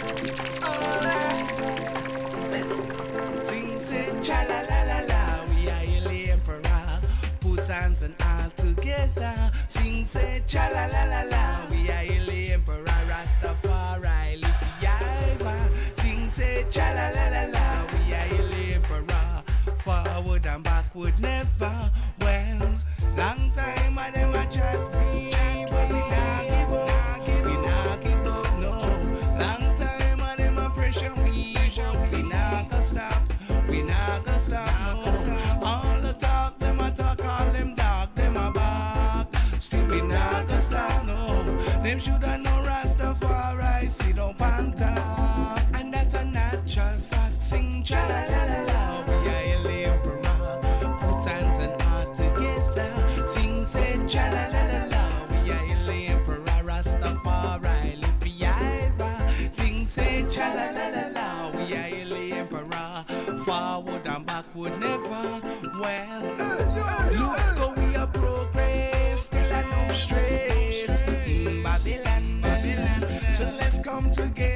together. Put hands and all together sing, say, cha la la la la. We are Still we not gonna stop, no. Them shoulda know Rastafari sit up on top, and that's a natural fact. Sing cha la la la la, we are the emperor. Put hands and heart together. Sing say cha la la la la, we are the emperor. Rastafari live forever. Sing say cha la la la la, we are the emperor. Forward and backward never. Well, look how come together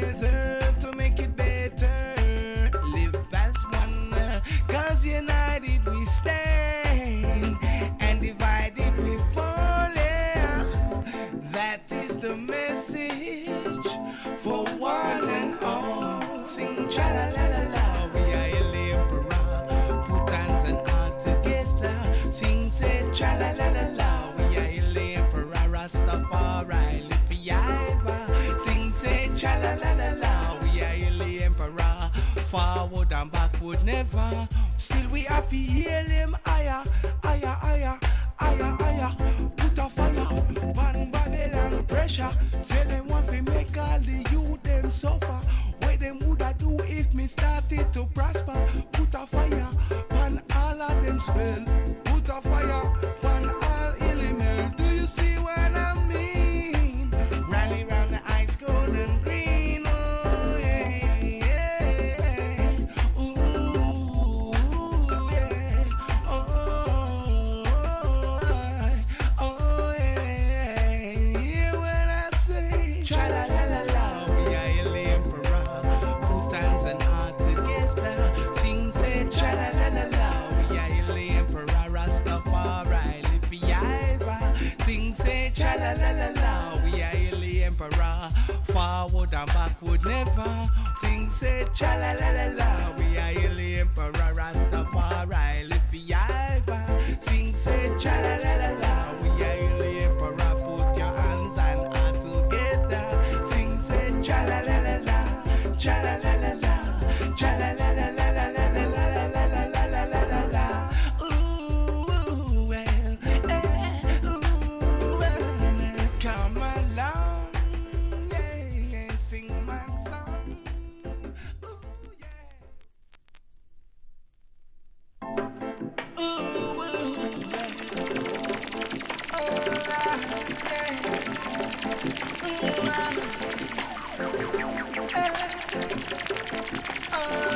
cha la la la la, we are the emperor. Forward and backward never. Still we to heal him higher, higher, higher, higher, higher. Put a fire, pan Babylon pressure. Say them want to make all the youth them suffer. What them woulda do if me started to prosper? Put a fire, pan all of them spell. Emperor. Forward and backward never. Sing say cha la la la la, we are the emperor. Rastafari live Oh.